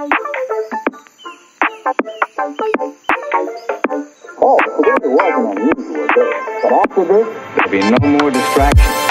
Oh, today was an unusual day. But after this, There'll be no more distractions.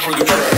for the.